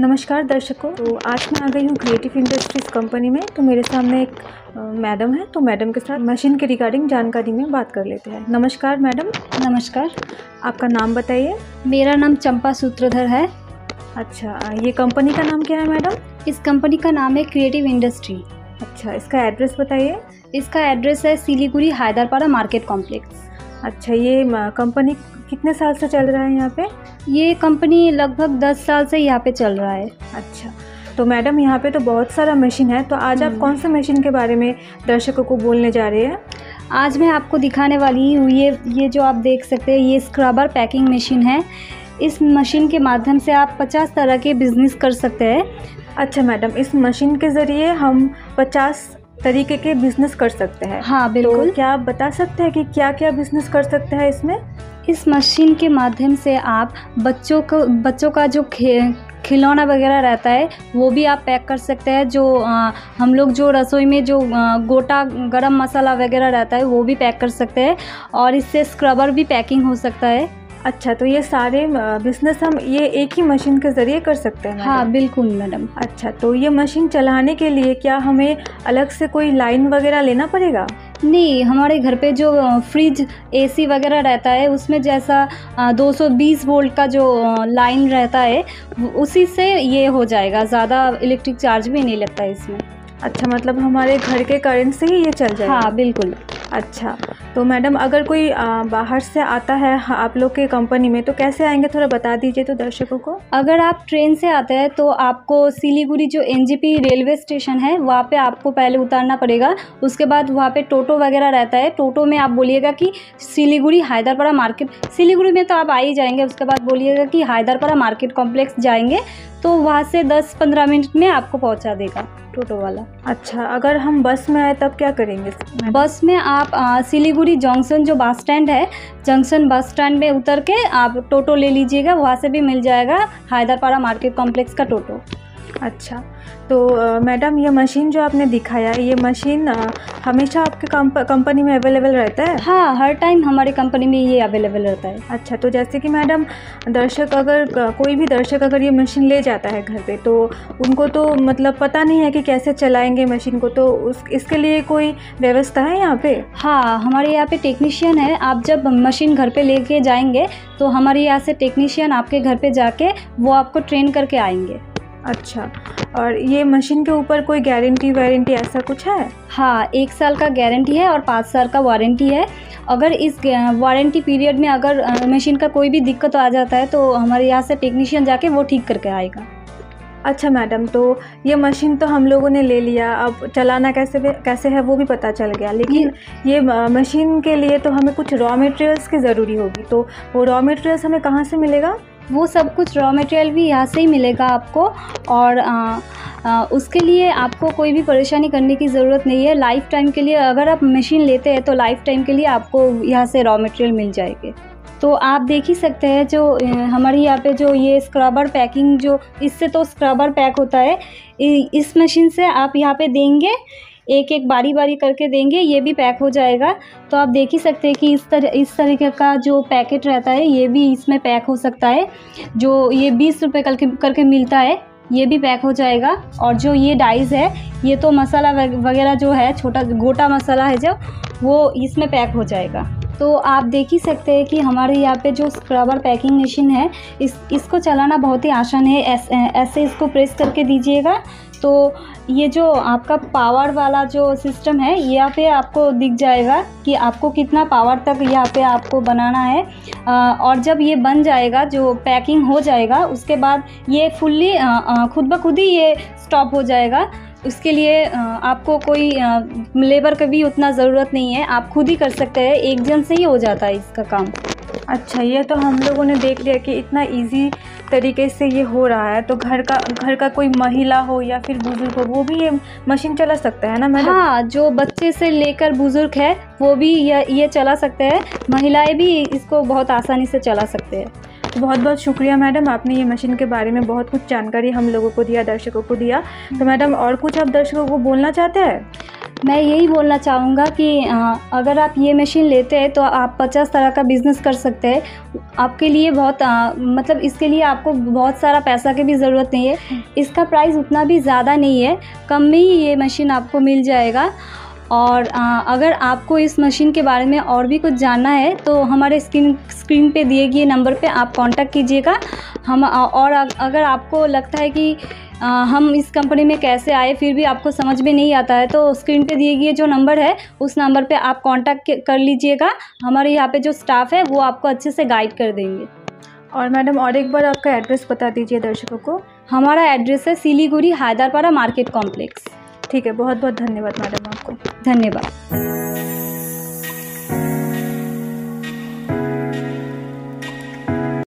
नमस्कार दर्शकों। तो आज मैं आ गई हूँ क्रिएटिव इंडस्ट्रीज़ कंपनी में। तो मेरे सामने एक मैडम है। तो मैडम के साथ मशीन के रिगार्डिंग जानकारी में बात कर लेते हैं। नमस्कार मैडम नमस्कार। आपका नाम बताइए। मेरा नाम चंपा सूत्रधर है। अच्छा ये कंपनी का नाम क्या है मैडम इस कंपनी का नाम है क्रिएटिव इंडस्ट्री अच्छा इसका एड्रेस बताइए। इसका एड्रेस है सिलीगुड़ी हैदरपाड़ा मार्केट कॉम्प्लेक्स अच्छा ये कंपनी कितने साल से चल रहा है यहाँ पे? ये कंपनी लगभग दस साल से यहाँ पे चल रहा है। अच्छा तो मैडम यहाँ पे तो बहुत सारा मशीन है तो आज आप हम्म। कौन से मशीन के बारे में दर्शकों को बोलने जा रहे हैं? आज मैं आपको दिखाने वाली हूँ ये ये जो आप देख सकते हैं ये स्क्रबर पैकिंग मशीन है। इस मशीन के माध्यम से आप 50 तरह के बिज़नेस कर सकते हैं। अच्छा मैडम इस मशीन के ज़रिए हम 50 तरीके के बिज़नेस कर सकते हैं। हाँ बिल्कुल। तो क्या आप बता सकते हैं कि क्या क्या बिज़नेस कर सकते हैं इसमें? इस मशीन के माध्यम से आप बच्चों को बच्चों का जो खे खिलौना वगैरह रहता है वो भी आप पैक कर सकते हैं। जो आ, हम लोग जो रसोई में जो आ, गोटा गरम मसाला वगैरह रहता है वो भी पैक कर सकते हैं। और इससे स्क्रबर भी पैकिंग हो सकता है। अच्छा तो ये सारे बिज़नेस हम ये एक ही मशीन के ज़रिए कर सकते हैं हाँ बिल्कुल मैडम अच्छा तो ये मशीन चलाने के लिए क्या हमें अलग से कोई लाइन वगैरह लेना पड़ेगा? नहीं हमारे घर पे जो फ्रिज एसी वगैरह रहता है उसमें जैसा अ, 220 वोल्ट का जो लाइन रहता है उसी से ये हो जाएगा ज़्यादा इलेक्ट्रिक चार्ज भी नहीं लगता है इसमें। अच्छा मतलब हमारे घर के करंट से ही ये चल जाएगा? हाँ बिल्कुल। अच्छा तो मैडम अगर कोई आ, बाहर से आता है आप लोग के कंपनी में तो कैसे आएँगे? थोड़ा बता दीजिए तो दर्शकों को। अगर आप ट्रेन से आते हैं तो आपको सिलीगुड़ी जो एनजीपी रेलवे स्टेशन है वहाँ पे आपको पहले उतारना पड़ेगा। उसके बाद वहाँ पे टोटो वगैरह रहता है। टोटो में आप बोलिएगा कि सिलीगुड़ी हैदरपाड़ा मार्केट सिलीगुड़ी में तो आप आ ही जाएँगे। उसके बाद बोलिएगा कि हैदरपाड़ा मार्केट कॉम्प्लेक्स जाएँगे। तो वहाँ से 10-15 मिनट में आपको पहुँचा देगा टोटो वाला। अच्छा अगर हम बस में आए तब क्या करेंगे? बस में आप आ, सिलीगुड़ी जंक्शन जो बस स्टैंड है जंक्शन बस स्टैंड में उतर के आप टोटो ले लीजिएगा वहाँ से भी मिल जाएगा हैदरपाड़ा मार्केट कॉम्प्लेक्स का टोटो। अच्छा तो मैडम ये मशीन जो आपने दिखाया ये मशीन हमेशा आपके कंप, कंपनी में अवेलेबल रहता है? हाँ हर टाइम हमारे कंपनी में ये अवेलेबल रहता है। अच्छा तो जैसे कि मैडम दर्शक अगर कोई भी दर्शक अगर ये मशीन ले जाता है घर पे तो उनको तो मतलब पता नहीं है कि कैसे चलाएँगे मशीन को तो उस इसके लिए कोई व्यवस्था है यहाँ पे? हाँ हमारे यहाँ पे टेक्नीशियन है। आप जब मशीन घर पे लेके जाएँगे तो हमारे यहाँ से टेक्नीशियन आपके घर पे जाके वो आपको ट्रेन करके आएँगे। अच्छा। और ये मशीन के ऊपर कोई गारंटी वारंटी ऐसा कुछ है? हाँ एक साल का गारंटी है और पाँच साल का वारंटी है। अगर इस वारंटी पीरियड में अगर मशीन का कोई भी दिक्कत आ जाता है तो हमारे यहाँ से टेक्नीशियन जाके वो ठीक करके आएगा। अच्छा मैडम तो ये मशीन तो हम लोगों ने ले लिया। अब चलाना कैसे कैसे है वो भी पता चल गया। लेकिन ये मशीन के लिए तो हमें कुछ रॉ मटेरियल्स की ज़रूरी होगी। तो वो रॉ मटेरियल्स हमें कहाँ से मिलेगा? वो सब कुछ रॉ मटेरियल भी यहाँ से ही मिलेगा आपको और आ, आ, उसके लिए आपको कोई भी परेशानी करने की ज़रूरत नहीं है। लाइफ टाइम के लिए अगर आप मशीन लेते हैं तो लाइफ टाइम के लिए आपको यहाँ से रॉ मटेरियल मिल जाएँगे। तो आप देख ही सकते हैं जो हमारे यहाँ पे जो ये स्क्रबर पैकिंग जो इससे तो स्क्रबर पैक होता है। इस मशीन से आप यहाँ पे देंगे एक एक बारी बारी करके देंगे ये भी पैक हो जाएगा। तो आप देख ही सकते हैं कि इस तरह इस तरीके का जो पैकेट रहता है ये भी इसमें पैक हो सकता है। जो ये बीस रुपये करके करके मिलता है ये भी पैक हो जाएगा। और जो ये डाइस है ये तो मसाला वगैरह जो है छोटा गोटा मसाला है जो वो इसमें पैक हो जाएगा। तो आप देख ही सकते हैं कि हमारे यहाँ पे जो स्क्रबर पैकिंग मशीन है इस इसको चलाना बहुत ही आसान है। ऐस, ऐसे इसको प्रेस करके दीजिएगा। तो ये जो आपका पावर वाला जो सिस्टम है यहाँ पे आपको दिख जाएगा कि आपको कितना पावर तक यहाँ पे आपको बनाना है। अ, और जब ये बन जाएगा जो पैकिंग हो जाएगा उसके बाद ये फुल्ली खुद ब खुद ही ये स्टॉप हो जाएगा। उसके लिए आपको कोई लेबर का भी उतना ज़रूरत नहीं है। आप खुद ही कर सकते हैं एक जन से ही हो जाता है इसका काम। अच्छा ये तो हम लोगों ने देख लिया कि इतना इजी तरीके से ये हो रहा है। तो घर का घर का कोई महिला हो या फिर बुज़ुर्ग हो वो भी ये मशीन चला सकता है ना मैडम हाँ जो बच्चे से लेकर बुज़ुर्ग है वो भी ये ये चला सकते हैं। महिलाएँ भी इसको बहुत आसानी से चला सकते हैं। तो बहुत बहुत शुक्रिया मैडम आपने ये मशीन के बारे में बहुत कुछ जानकारी हम लोगों को दिया दर्शकों को दिया। तो मैडम और कुछ आप दर्शकों को बोलना चाहते हैं? मैं यही बोलना चाहूँगा कि अगर आप ये मशीन लेते हैं तो आप पचास तरह का बिज़नेस कर सकते हैं। आपके लिए बहुत आ, मतलब इसके लिए आपको बहुत सारा पैसा की भी ज़रूरत नहीं है। इसका प्राइस उतना भी ज़्यादा नहीं है। कम में ही ये मशीन आपको मिल जाएगा। और अ, अगर आपको इस मशीन के बारे में और भी कुछ जानना है तो हमारे स्क्रीन स्क्रीन पे दिए गए नंबर पे आप कांटेक्ट कीजिएगा। हम और अग- अगर आपको लगता है कि अ, हम इस कंपनी में कैसे आए फिर भी आपको समझ में नहीं आता है तो स्क्रीन पे दिए गए जो नंबर है उस नंबर पे आप कांटेक्ट कर लीजिएगा। हमारे यहाँ पे जो स्टाफ है वो आपको अच्छे से गाइड कर देंगे। और मैडम और एक बार आपका एड्रेस बता दीजिए दर्शकों को। हमारा एड्रेस है सिलीगुड़ी हैदरपाड़ा मार्केट कॉम्प्लेक्स। ठीक है बहुत बहुत धन्यवाद मैडम आपको। धन्यवाद।